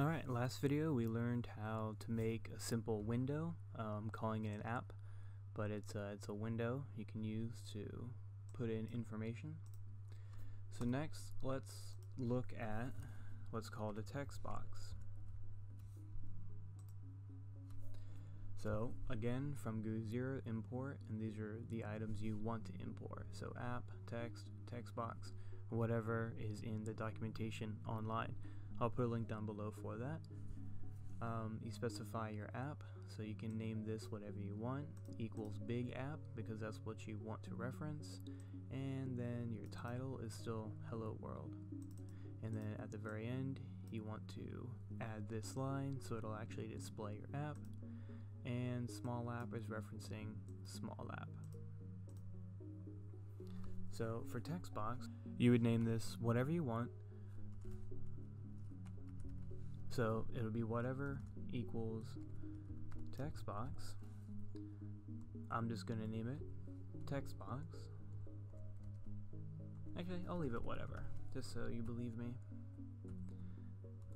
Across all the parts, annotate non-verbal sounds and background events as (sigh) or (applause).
Alright, last video we learned how to make a simple window, um, calling it an app, but it's a, it's a window you can use to put in information. So next, let's look at what's called a text box. So again, from guizero import, and these are the items you want to import. So app, text, text box, whatever is in the documentation online. I'll put a link down below for that. Um, you specify your app, so you can name this whatever you want, equals big app, because that's what you want to reference, and then your title is still hello world. And then at the very end, you want to add this line so it'll actually display your app, and small app is referencing small app. So for text box, you would name this whatever you want, so it'll be whatever equals text box. I'm just gonna name it text box. Actually, I'll leave it whatever, just so you believe me.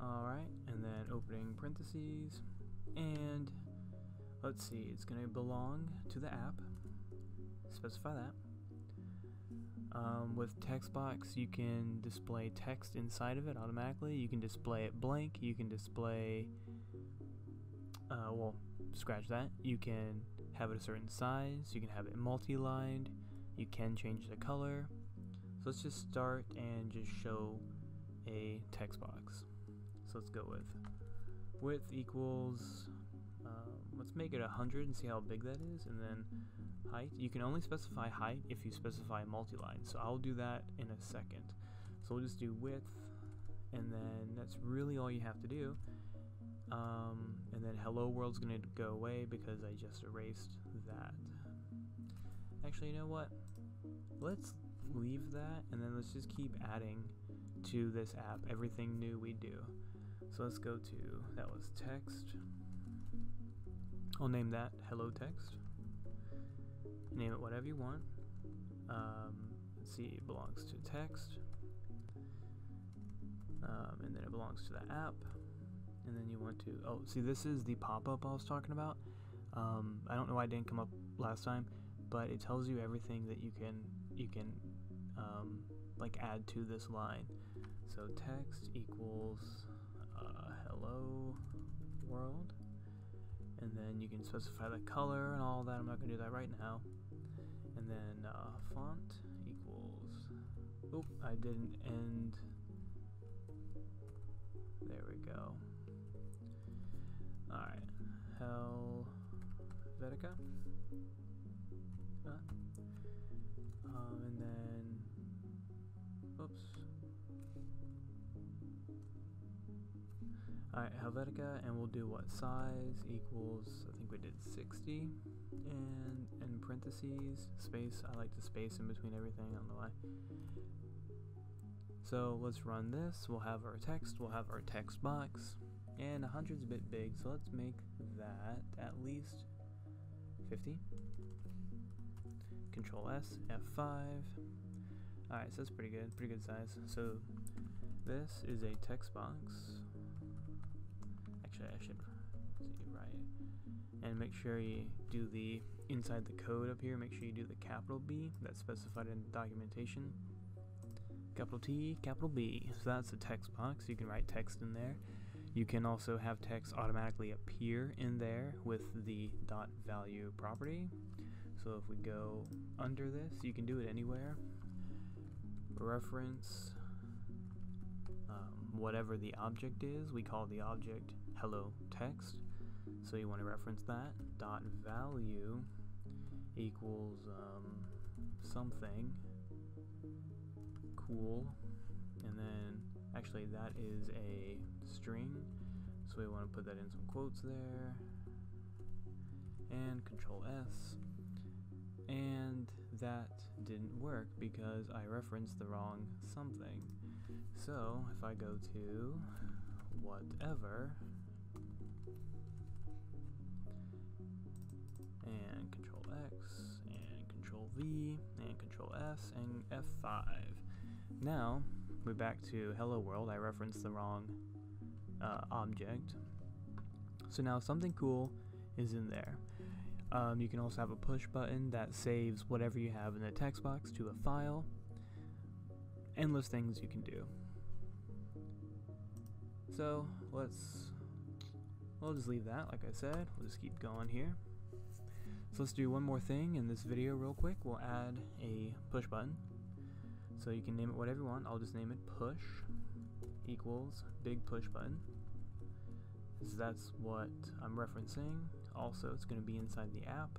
Alright, and then opening parentheses, and let's see, it's gonna belong to the app. Specify that. Um, with text box, you can display text inside of it automatically. You can display it blank. You can display, uh, well, scratch that. You can have it a certain size. You can have it multi-lined. You can change the color. So let's just start and just show a text box. So let's go with width equals, um, let's make it 100 and see how big that is, and then height. You can only specify height if you specify multi-line, so I'll do that in a second. So we'll just do width, and then that's really all you have to do. Um, and then hello world's gonna go away because I just erased that. Actually, you know what? Let's leave that, and then let's just keep adding to this app everything new we do. So let's go to, that was text. I'll name that hello text. Name it whatever you want. Um, see, it belongs to text. Um, and then it belongs to the app. And then you want to, oh, see, this is the pop-up I was talking about. Um, I don't know why it didn't come up last time, but it tells you everything that you can, you can, um, like add to this line. So text equals uh, hello world and then you can specify the color and all that. I'm not going to do that right now. And then uh, font equals, oh, I didn't end, there we go. Alright, Helvetica. Uh, um, and then, oops, Alright, Helvetica, and we'll do what? Size equals, I think we did 60, and in parentheses, space, I like to space in between everything, I don't know why. So let's run this, we'll have our text, we'll have our text box, and 100's a bit big, so let's make that at least 50. Control S, F5. Alright, so that's pretty good, pretty good size. So this is a text box actually I should see right? And make sure you do the inside the code up here make sure you do the capital B that's specified in the documentation. Capital T capital B. So that's a text box. You can write text in there. You can also have text automatically appear in there with the dot value property. So if we go under this you can do it anywhere. Reference whatever the object is we call the object hello text. So you want to reference that. Dot value equals um, something cool. And then actually that is a string. So we want to put that in some quotes there. And control S. And that didn't work because I referenced the wrong something. So if I go to whatever and Control X, and Control V, and Control S, and F5. Now, we're back to Hello World. I referenced the wrong uh, object. So now something cool is in there. Um, you can also have a push button that saves whatever you have in the text box to a file. Endless things you can do. So let's, we'll just leave that like I said. We'll just keep going here. So let's do one more thing in this video real quick. We'll add a push button. So you can name it whatever you want. I'll just name it push equals big push button. So that's what I'm referencing. Also, it's going to be inside the app.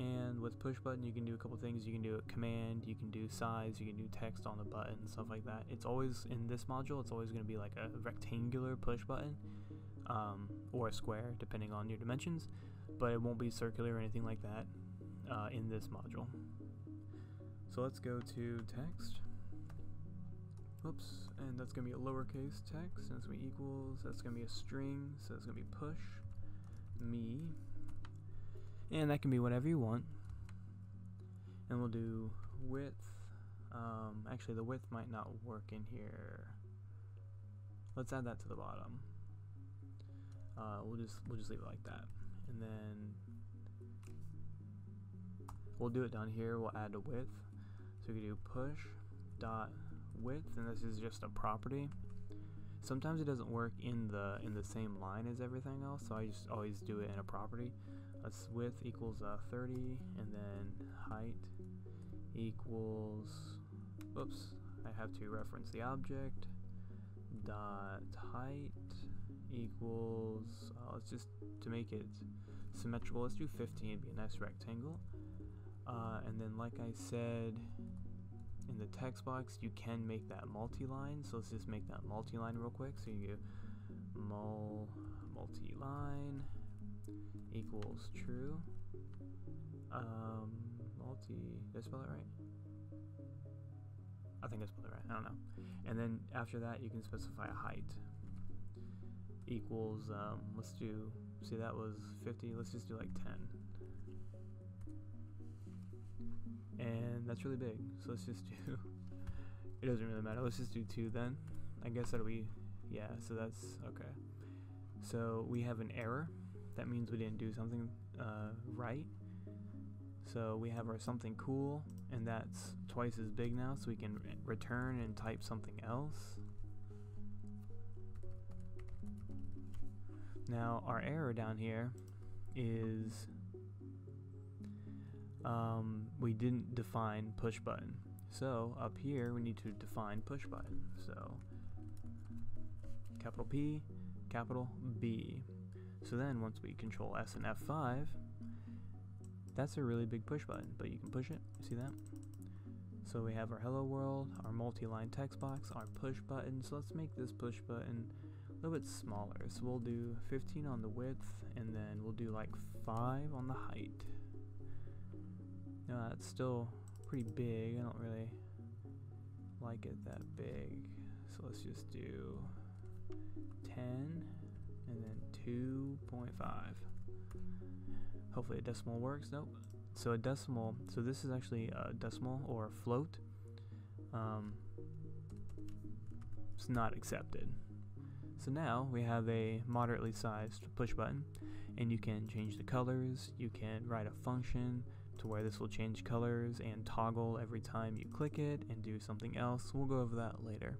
And with push button, you can do a couple things. You can do a command, you can do size, you can do text on the button, stuff like that. It's always in this module. It's always going to be like a rectangular push button um, or a square, depending on your dimensions. But it won't be circular or anything like that uh, in this module. So let's go to text. Oops, and that's going to be a lowercase text, and it's going to be equals, that's going to be a string, so it's going to be push me, and that can be whatever you want. And we'll do width, um, actually the width might not work in here. Let's add that to the bottom. Uh, we'll just we'll just leave it like that, and then we'll do it down here. We'll add a width, so we can do push dot width, and this is just a property. Sometimes it doesn't work in the in the same line as everything else, so I just always do it in a property. Let's width equals uh, 30, and then height equals. Oops, I have to reference the object. Dot height equals. Uh, let's just to make it symmetrical. Let's do 15. Be a nice rectangle. Uh, and then, like I said, in the text box, you can make that multi-line. So let's just make that multi-line real quick. So you mul equals true. Um, multi, did I spell it right? I think I spelled it right, I don't know. And then after that, you can specify a height equals, um, let's do, see that was 50, let's just do like 10. and that's really big. So let's just do. (laughs) it doesn't really matter. Let's just do two then. I guess that'll be. Yeah. So that's okay. So we have an error. That means we didn't do something uh, right. So we have our something cool, and that's twice as big now. So we can return and type something else. Now our error down here is um, we didn't define push button. So up here we need to define push button. So capital P, capital B. So then once we control S and F5, that's a really big push button, but you can push it, see that? So we have our hello world, our multi-line text box, our push button. So let's make this push button a little bit smaller. So we'll do 15 on the width, and then we'll do like 5 on the height. No, that's still pretty big. I don't really like it that big. So let's just do 10 and then 2.5. Hopefully a decimal works. Nope. So a decimal, so this is actually a decimal or a float. Um, it's not accepted. So now we have a moderately sized push button and you can change the colors, you can write a function, to where this will change colors and toggle every time you click it and do something else. We'll go over that later.